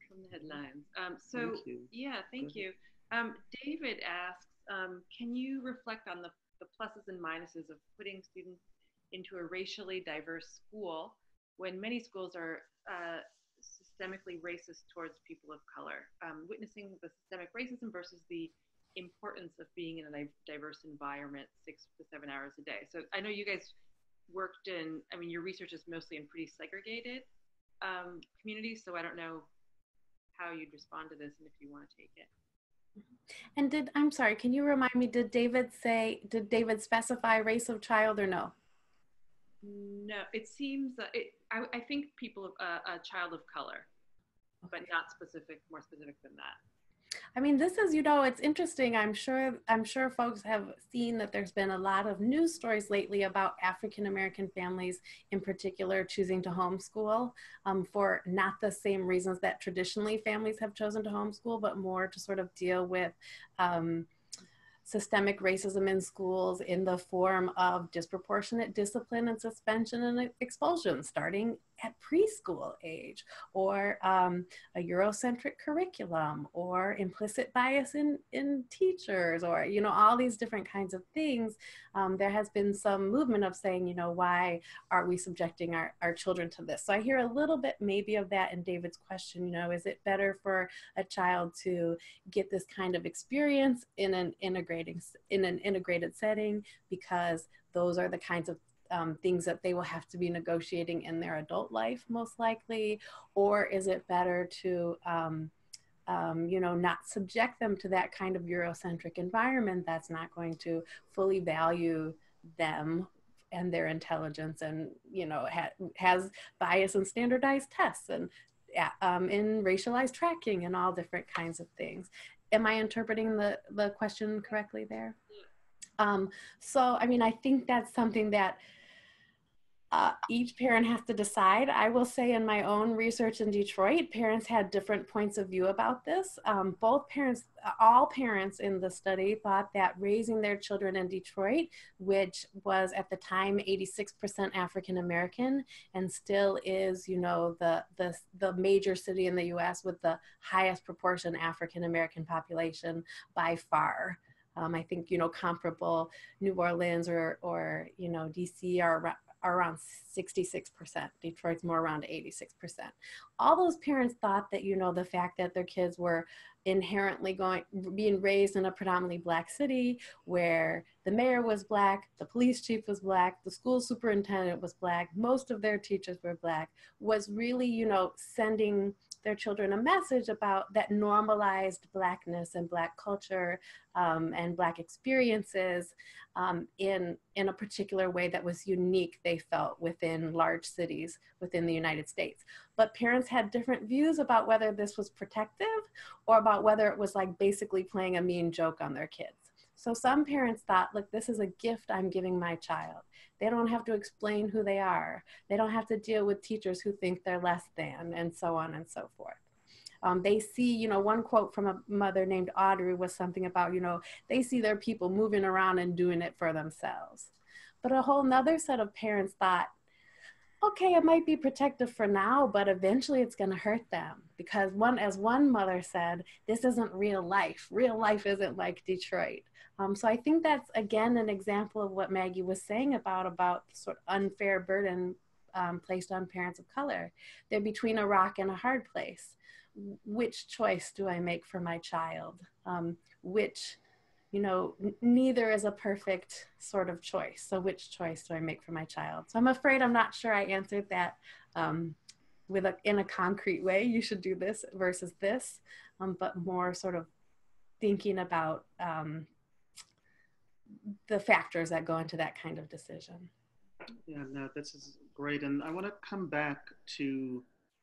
Speaker 4: from the headlines um, so thank yeah thank you. um, david asks um, can you reflect on the, the pluses and minuses of putting students into a racially diverse school when many schools are uh, systemically racist towards people of color, um, witnessing the systemic racism versus the importance of being in a diverse environment six to seven hours a day. So I know you guys worked in, I mean, your research is mostly in pretty segregated um, communities, so I don't know how you'd respond to this and if you want to take it.
Speaker 3: And did, I'm sorry, can you remind me, did David say, did David specify race of child or no?
Speaker 4: No, it seems that it, I, I think people, uh, a child of color, but not specific, more specific than that.
Speaker 3: I mean, this is, you know, it's interesting. I'm sure, I'm sure folks have seen that there's been a lot of news stories lately about African American families, in particular, choosing to homeschool um, for not the same reasons that traditionally families have chosen to homeschool, but more to sort of deal with um, systemic racism in schools in the form of disproportionate discipline and suspension and expulsion starting at preschool age, or um, a Eurocentric curriculum, or implicit bias in, in teachers, or, you know, all these different kinds of things. Um, there has been some movement of saying, you know, why are we subjecting our, our children to this? So I hear a little bit maybe of that in David's question, you know, is it better for a child to get this kind of experience in an integrating, in an integrated setting because those are the kinds of um, things that they will have to be negotiating in their adult life, most likely? Or is it better to, um, um, you know, not subject them to that kind of Eurocentric environment that's not going to fully value them and their intelligence and, you know, ha has bias and standardized tests and um, in racialized tracking and all different kinds of things. Am I interpreting the, the question correctly there? Um, so, I mean, I think that's something that uh, each parent has to decide. I will say in my own research in Detroit, parents had different points of view about this. Um, both parents, all parents in the study thought that raising their children in Detroit, which was at the time 86% African American and still is, you know, the, the, the major city in the US with the highest proportion African American population by far. Um, I think you know comparable New Orleans or or you know DC are are around 66%. Detroit's more around 86%. All those parents thought that, you know, the fact that their kids were inherently going, being raised in a predominantly black city where the mayor was black, the police chief was black, the school superintendent was black, most of their teachers were black, was really, you know, sending their children a message about that normalized blackness and black culture um, and black experiences um, in in a particular way that was unique they felt within large cities within the united states. But parents had different views about whether this was protective or about whether it was like basically playing a mean joke on their kids so some parents thought look this is a gift i'm giving my child they don't have to explain who they are. They don't have to deal with teachers who think they're less than, and so on and so forth. Um, they see, you know, one quote from a mother named Audrey was something about, you know, they see their people moving around and doing it for themselves. But a whole nother set of parents thought, okay, it might be protective for now, but eventually it's going to hurt them because one, as one mother said, this isn't real life. Real life isn't like Detroit. Um, so I think that's again an example of what Maggie was saying about about sort of unfair burden um, placed on parents of color. They're between a rock and a hard place. Which choice do I make for my child? Um, which, you know, neither is a perfect sort of choice. So which choice do I make for my child? So I'm afraid I'm not sure I answered that um, with a in a concrete way. You should do this versus this, um, but more sort of thinking about um, the factors that go into that kind of decision.
Speaker 1: Yeah, no, this is great. And I want to come back to,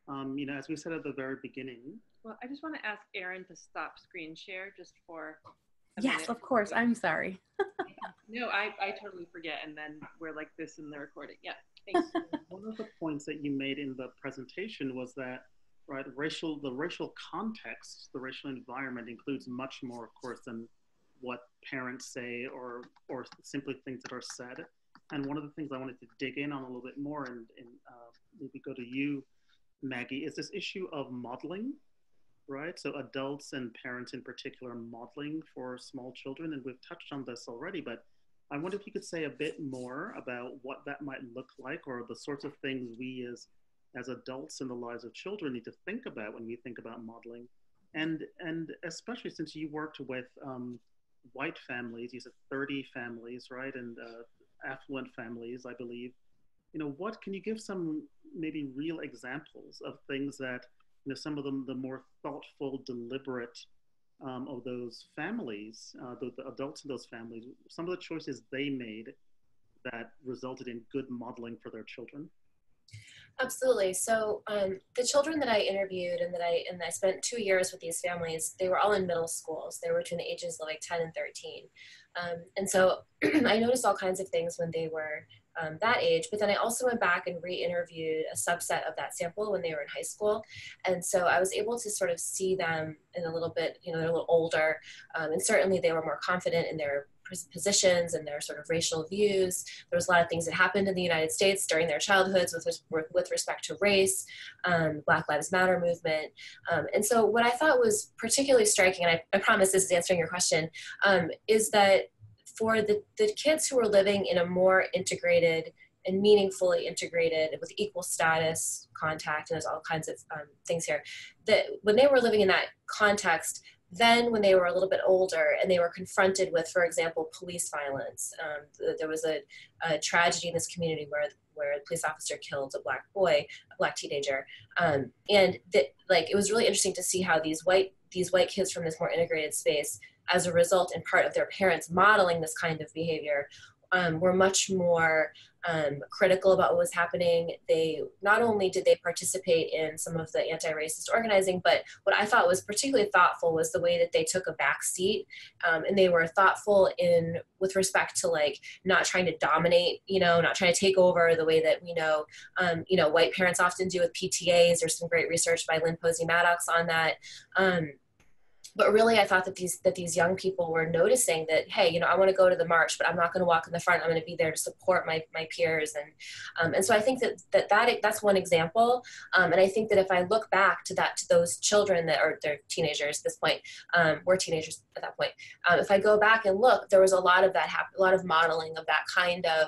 Speaker 1: um, you know, as we said at the very beginning.
Speaker 4: Well, I just want to ask Erin to stop screen share just for.
Speaker 3: Yes, minute. of course. I'm sorry.
Speaker 4: no, I, I totally forget. And then we're like this in the recording. Yeah, thanks.
Speaker 1: One of the points that you made in the presentation was that, right, racial, the racial context, the racial environment includes much more, of course, than what parents say or or simply things that are said. And one of the things I wanted to dig in on a little bit more and, and uh, maybe go to you, Maggie, is this issue of modeling, right? So adults and parents in particular modeling for small children, and we've touched on this already, but I wonder if you could say a bit more about what that might look like or the sorts of things we as as adults in the lives of children need to think about when we think about modeling. And, and especially since you worked with um, white families, you said 30 families, right? And uh, affluent families, I believe. You know, what can you give some maybe real examples of things that, you know, some of them, the more thoughtful, deliberate um, of those families, uh, the, the adults in those families, some of the choices they made that resulted in good modeling for their children?
Speaker 2: Absolutely. So um, the children that I interviewed and that I and I spent two years with these families, they were all in middle schools. They were between the ages of like 10 and 13. Um, and so I noticed all kinds of things when they were um, that age. But then I also went back and re-interviewed a subset of that sample when they were in high school. And so I was able to sort of see them in a little bit, you know, they're a little older. Um, and certainly they were more confident in their positions and their sort of racial views. There was a lot of things that happened in the United States during their childhoods with, with respect to race, um, Black Lives Matter movement. Um, and so what I thought was particularly striking, and I, I promise this is answering your question, um, is that for the, the kids who were living in a more integrated and meaningfully integrated with equal status contact and there's all kinds of um, things here that when they were living in that context then when they were a little bit older and they were confronted with for example police violence um, there was a, a, tragedy in this community where where a police officer killed a black boy a black teenager um, and that like it was really interesting to see how these white these white kids from this more integrated space as a result in part of their parents modeling this kind of behavior um, were much more um, critical about what was happening. They not only did they participate in some of the anti-racist organizing, but what I thought was particularly thoughtful was the way that they took a back seat, um, and they were thoughtful in with respect to like not trying to dominate, you know, not trying to take over the way that we know, um, you know, white parents often do with PTAs. There's some great research by Linn Posey Maddox on that. Um, but really i thought that these that these young people were noticing that hey you know i want to go to the march but i'm not going to walk in the front. I'm going to be there to support my, my peers. And um, and so i think that, that that that's one example. Um, and i think that if i look back to that to those children that are they're teenagers at this point um, we're teenagers at that point um, if i go back and look there was a lot of that happen a lot of modeling of that kind of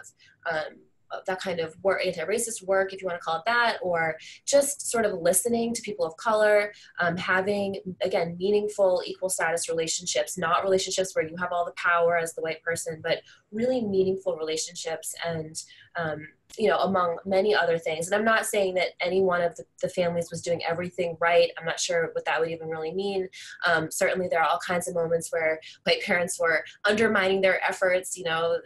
Speaker 2: um, that kind of work, anti-racist work, if you want to call it that, or just sort of listening to people of color, um, having again meaningful equal status relationships, not relationships where you have all the power as the white person, but really meaningful relationships and um, you know, among many other things. And I'm not saying that any one of the, the families was doing everything right. I'm not sure what that would even really mean. Um, certainly, there are all kinds of moments where white parents were undermining their efforts, you know,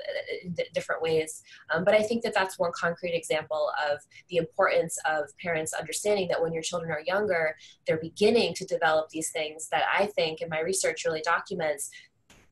Speaker 2: in different ways. Um, but I think that that's one concrete example of the importance of parents understanding that when your children are younger, they're beginning to develop these things that I think, and my research really documents,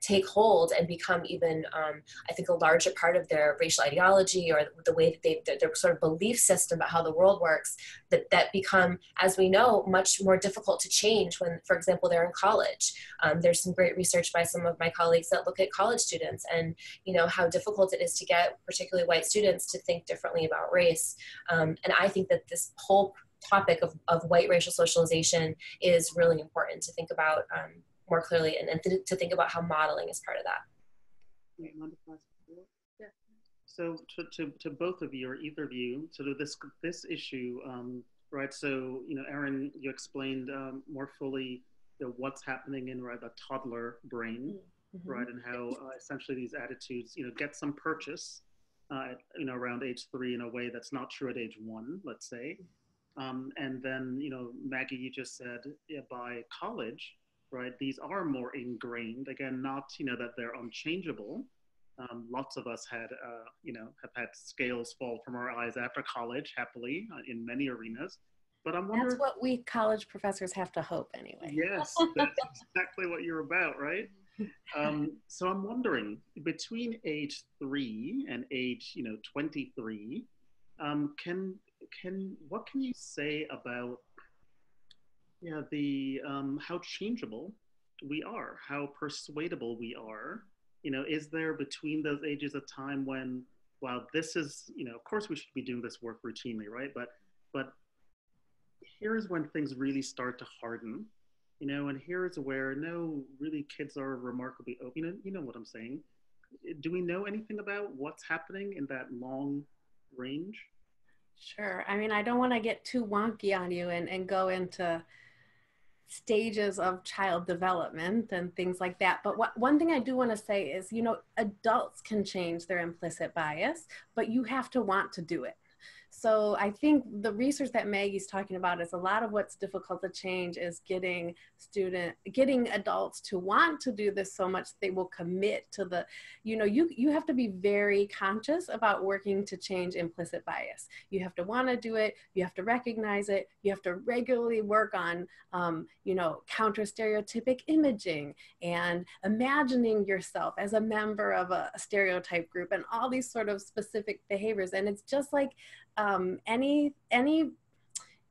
Speaker 2: take hold and become even, um, I think, a larger part of their racial ideology or the way that they, their, their, sort of belief system about how the world works, that, that become, as we know, much more difficult to change when, for example, they're in college. Um, there's some great research by some of my colleagues that look at college students and, you know, how difficult it is to get particularly white students to think differently about race. Um, and I think that this whole topic of, of white racial socialization is really important to think about um, more clearly and, and th- to think about how modeling is part of that.
Speaker 1: Yeah. So to, to, to both of you or either of you, so this this issue, um, right? So you know, Erin, you explained um, more fully you know, what's happening in right the toddler brain, mm-hmm. right, and how uh, essentially these attitudes, you know, get some purchase, uh, you know, around age three in a way that's not true at age one, let's say. Um, and then, you know, Maggie, you just said yeah, by college, right? These are more ingrained. Again, not you know that they're unchangeable. Um, lots of us had, uh, you know, have had scales fall from our eyes after college, happily, uh, in many arenas. But I'm wondering.
Speaker 3: That's what we college professors have to hope, anyway.
Speaker 1: Yes, that's exactly what you're about, right? Um, so I'm wondering, between age three and age, you know, 23, um, can can what can you say about yeah, the um, how changeable we are, how persuadable we are. You know, is there between those ages a time when, well, this is, you know, of course we should be doing this work routinely, right? But, but here's when things really start to harden, you know, and here's where no, really kids are remarkably open. You know, you know what I'm saying. Do we know anything about what's happening in that long range?
Speaker 3: Sure. I mean, I don't want to get too wonky on you and, and go into stages of child development and things like that. But what, one thing I do want to say is, you know, adults can change their implicit bias, but you have to want to do it. So I think the research that Maggie's talking about is a lot of what's difficult to change is getting student, getting adults to want to do this so much they will commit to the, you know, you you have to be very conscious about working to change implicit bias. You have to want to do it. You have to recognize it. You have to regularly work on, um, you know, counter stereotypic imaging and imagining yourself as a member of a stereotype group and all these sort of specific behaviors. And it's just like um, any any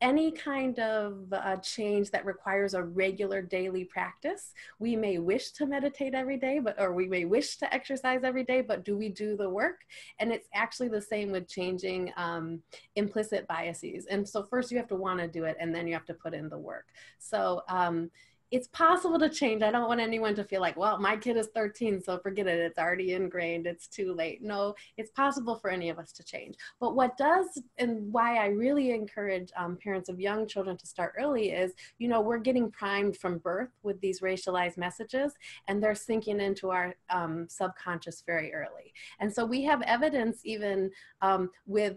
Speaker 3: any kind of uh, change that requires a regular daily practice. We may wish to meditate every day, but or we may wish to exercise every day, but do we do the work? And it's actually the same with changing um, implicit biases. And so first you have to want to do it, and then you have to put in the work. So um, it's possible to change. I don't want anyone to feel like, well, my kid is 13, so forget it. It's already ingrained. It's too late. No, it's possible for any of us to change. But what does, and why I really encourage um, parents of young children to start early is, you know, we're getting primed from birth with these racialized messages, and they're sinking into our um, subconscious very early. And so we have evidence even um, with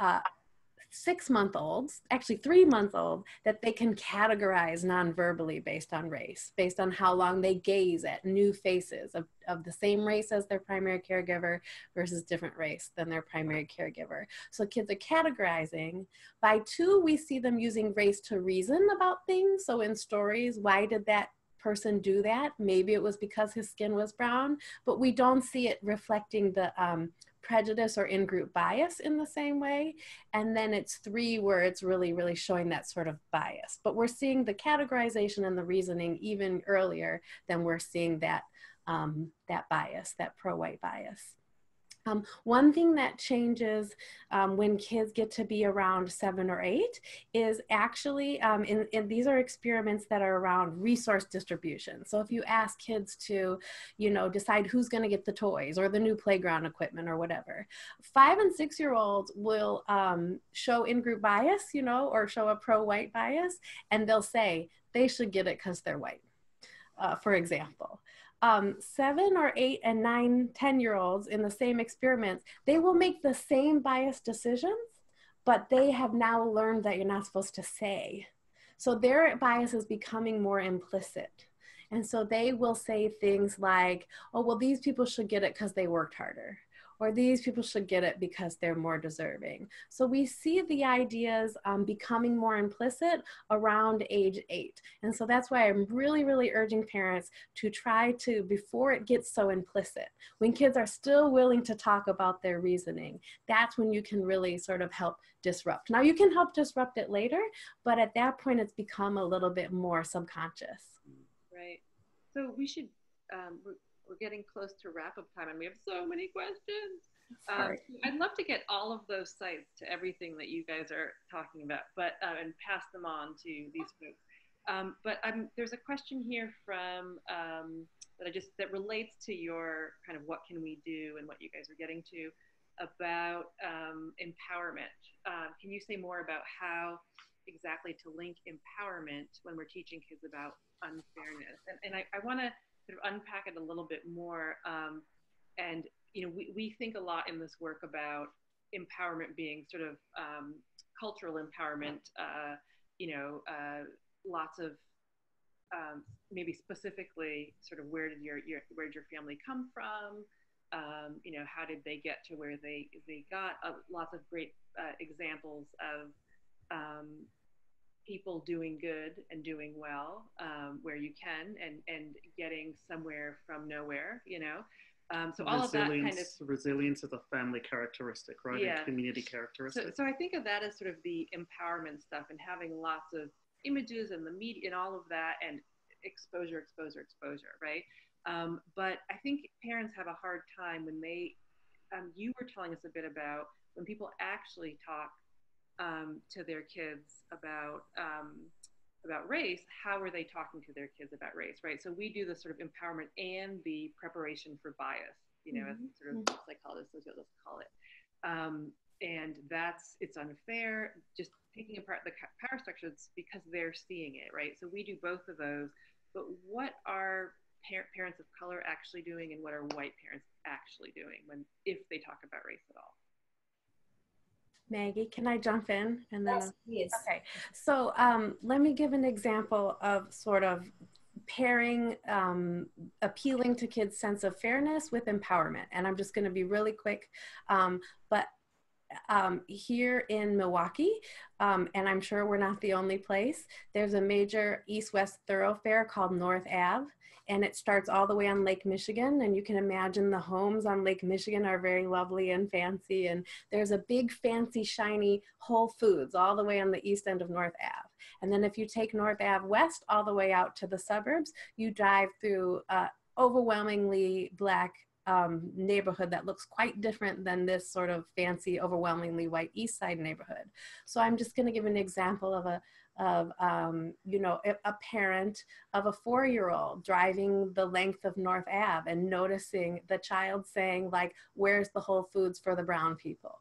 Speaker 3: uh, six month olds, actually three month old, that they can categorize non-verbally based on race, based on how long they gaze at new faces of, of the same race as their primary caregiver versus different race than their primary caregiver. So kids are categorizing. By two, we see them using race to reason about things. So in stories, why did that person do that. Maybe it was because his skin was brown, but we don't see it reflecting the um, prejudice or in-group bias in the same way. And then it's three where it's really, really showing that sort of bias. But we're seeing the categorization and the reasoning even earlier than we're seeing that, um, that bias, that pro-white bias. Um, one thing that changes um, when kids get to be around seven or eight is actually, um, in, in, these are experiments that are around resource distribution. So if you ask kids to, you know, decide who's going to get the toys or the new playground equipment or whatever, five and six year olds will um, show in-group bias, you know, or show a pro-white bias, and they'll say they should get it because they're white, uh, for example um, seven or eight and nine, 10 year olds in the same experiments, they will make the same biased decisions, but they have now learned that you're not supposed to say. So their bias is becoming more implicit. And so they will say things like, oh, well, these people should get it because they worked harder or these people should get it because they're more deserving. So we see the ideas um, becoming more implicit around age eight. And so that's why I'm really, really urging parents to try to, before it gets so implicit, when kids are still willing to talk about their reasoning, that's when you can really sort of help disrupt. Now you can help disrupt it later, but at that point it's become a little bit more subconscious.
Speaker 4: Right. So we should um, we're getting close to wrap up time and we have so many questions. Um, I'd love to get all of those sites to everything that you guys are talking about, but uh, and pass them on to these folks. Um, but there's a question here from um, that I just that relates to your kind of what can we do and what you guys are getting to about um, empowerment. Uh, can you say more about how exactly to link empowerment when we're teaching kids about unfairness? And, and I, I want to sort of unpack it a little bit more. Um, and you know, we, we think a lot in this work about empowerment being sort of um, cultural empowerment. Uh, you know, uh, lots of um, maybe specifically sort of where did your, your where did your family come from? Um, you know, how did they get to where they they got? Uh, lots of great uh, examples of um, people doing good and doing well um, where you can and and getting somewhere from nowhere you know? Um, so all of that kind of
Speaker 1: resilience is a family characteristic right yeah. community characteristic.
Speaker 4: so, so i think of that as sort of the empowerment stuff and having lots of images and the media and all of that and exposure exposure exposure right? Um, but i think parents have a hard time when they um, you were telling us a bit about when people actually talk um, to their kids about um, about race, how are they talking to their kids about race, right? So we do the sort of empowerment and the preparation for bias, you know, mm-hmm. as sort of mm-hmm. psychologists, sociologists call it. Um, and that's it's unfair. Just taking apart the power structures because they're seeing it, right? So we do both of those. But what are par- parents of color actually doing, and what are white parents actually doing when if they talk about race at all?
Speaker 3: Maggie, can I jump in?
Speaker 2: And then yes, please.
Speaker 3: Okay, so um, let me give an example of sort of pairing um, appealing to kids' sense of fairness with empowerment. And I'm just going to be really quick, um, but um, here in Milwaukee, um, and I'm sure we're not the only place, there's a major east west thoroughfare called North Ave. And it starts all the way on Lake Michigan. And you can imagine the homes on Lake Michigan are very lovely and fancy. And there's a big, fancy, shiny Whole Foods all the way on the east end of North Ave. And then if you take North Ave west all the way out to the suburbs, you drive through uh, overwhelmingly black um, neighborhood that looks quite different than this sort of fancy, overwhelmingly white East Side neighborhood. So I'm just going to give an example of a of um, you know a, parent of a four-year-old driving the length of North Ave and noticing the child saying like, "Where's the Whole Foods for the brown people?"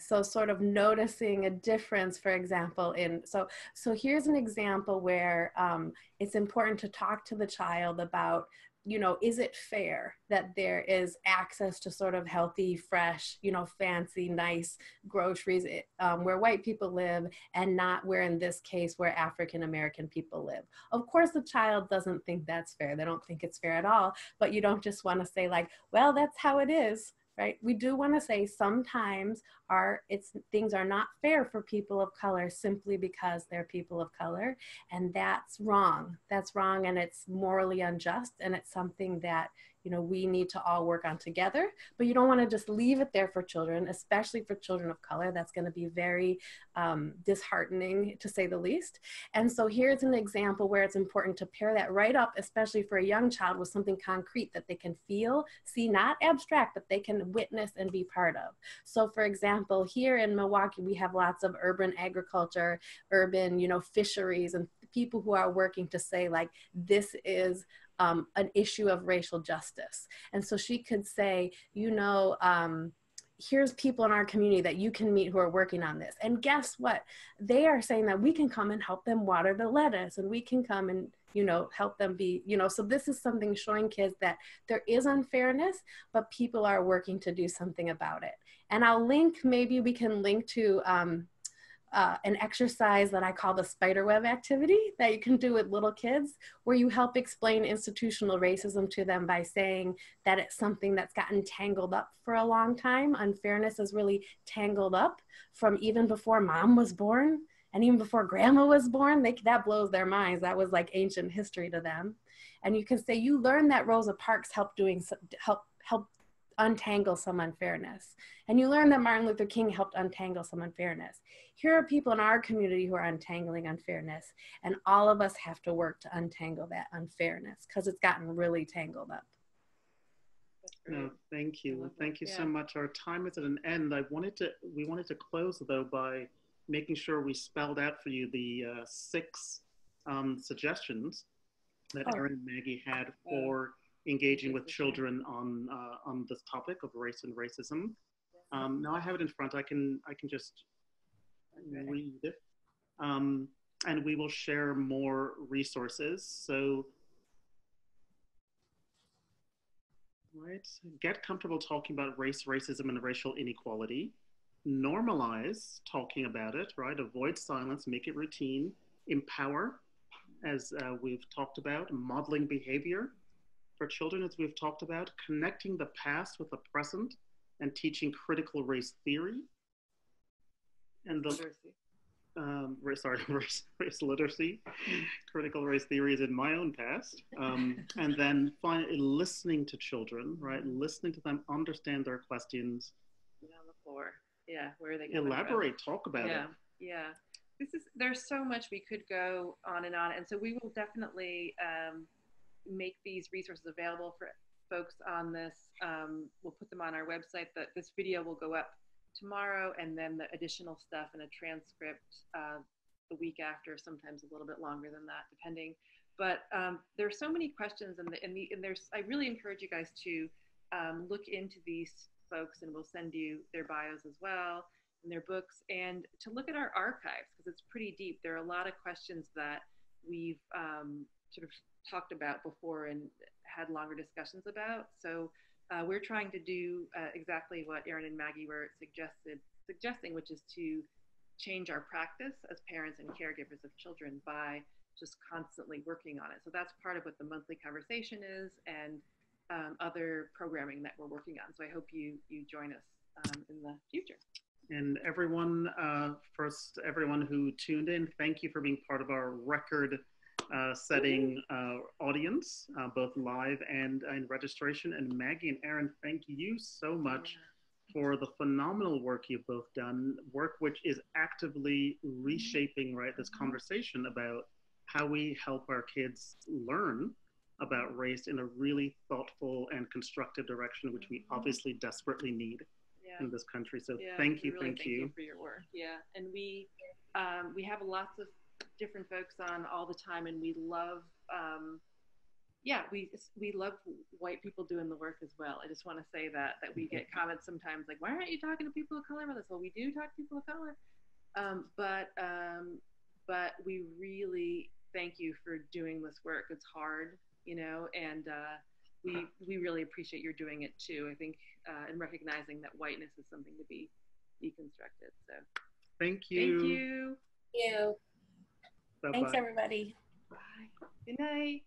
Speaker 3: so sort of noticing a difference for example in so so here's an example where um, it's important to talk to the child about you know, is it fair that there is access to sort of healthy, fresh, you know, fancy, nice groceries eh, um, where white people live and not where, in this case, where African American people live? Of course, the child doesn't think that's fair. They don't think it's fair at all, but you don't just want to say, like, well, that's how it is right? We do want to say sometimes our it's things are not fair for people of color simply because they're people of color, and that's wrong. That's wrong, and it's morally unjust, and it's something that you know we need to all work on together but you don't want to just leave it there for children especially for children of color. That's going to be very um, disheartening to say the least. And so here's an example where it's important to pair that right up especially for a young child with something concrete that they can feel see not abstract but they can witness and be part of. So for example here in milwaukee we have lots of urban agriculture urban you know fisheries and people who are working to say like this is um, an issue of racial justice. And so she could say, you know, um, here's people in our community that you can meet who are working on this. And guess what? They are saying that we can come and help them water the lettuce and we can come and you know help them be you know so this is something showing kids that there is unfairness but people are working to do something about it and i'll link maybe we can link to um, uh, an exercise that I call the spiderweb activity that you can do with little kids, where you help explain institutional racism to them by saying that it's something that's gotten tangled up for a long time. Unfairness is really tangled up from even before mom was born and even before grandma was born. They, that blows their minds. That was like ancient history to them. And you can say you learned that Rosa Parks helped doing help help untangle some unfairness. And you learn that Martin Luther King helped untangle some unfairness. Here are people in our community who are untangling unfairness, and all of us have to work to untangle that unfairness because it's gotten really tangled up.
Speaker 1: No, thank you. Thank you yeah. so much. Our time is at an end. I wanted to, we wanted to close though by making sure we spelled out for you the uh, six um, suggestions that oh. Erin and Maggie had for engaging with children on uh, on this topic of race and racism. Um, now I have it in front. I can I can just read it, um, and we will share more resources. So. Right, get comfortable talking about race, racism, and racial inequality. Normalize talking about it, right? Avoid silence, make it routine. Empower, as uh, we've talked about, modeling behavior, for children, as we've talked about, connecting the past with the present and teaching critical race theory. And the literacy. Um, sorry, race, race literacy, critical race theory is in my own past. Um, and then finally, listening to children, right? Listening to them, understand their questions.
Speaker 4: On the floor. Yeah, where are they
Speaker 1: Elaborate, from? talk about it.
Speaker 4: yeah.
Speaker 1: it.
Speaker 4: Yeah, this is, there's so much we could go on and on. And so we will definitely um, make these resources available for folks on this. Um, we'll put them on our website. That this video will go up tomorrow, and then the additional stuff and a transcript uh, the week after, sometimes a little bit longer than that, depending. But um, there are so many questions, and, the, and, the, and there's. I really encourage you guys to um, look into these folks, and we'll send you their bios as well and their books, and to look at our archives because it's pretty deep. There are a lot of questions that we've um, sort of talked about before and had longer discussions about. So uh, we're trying to do uh, exactly what Erin and Maggie were suggested suggesting, which is to change our practice as parents and caregivers of children by just constantly working on it. So that's part of what the monthly conversation is and um, other programming that we're working on. So I hope you you join us um, in the future.
Speaker 1: And everyone, uh, first, everyone who tuned in, thank you for being part of our record setting uh, audience, uh, both live and in registration. And Maggie and Erin, thank you so much for the phenomenal work you've both done, work which is actively reshaping right this conversation about how we help our kids learn about race in a really thoughtful and constructive direction, which we obviously desperately need yeah. in this country. So
Speaker 4: yeah,
Speaker 1: thank you,
Speaker 4: really
Speaker 1: thank,
Speaker 4: thank you. you. for your work. Yeah, and we um, we have lots of different folks on all the time, and we love. Um, yeah, we we love white people doing the work as well. I just want to say that that we get comments sometimes like, "Why aren't you talking to people of color about this?" Well, we do talk to people of color, um, but um, but we really thank you for doing this work. It's hard, you know, and uh, we we really appreciate your doing it too. I think uh, and recognizing that whiteness is something to be deconstructed. So
Speaker 1: thank you.
Speaker 4: Thank you.
Speaker 2: Thank you.
Speaker 3: Bye-bye. Thanks everybody.
Speaker 4: Bye. Good night.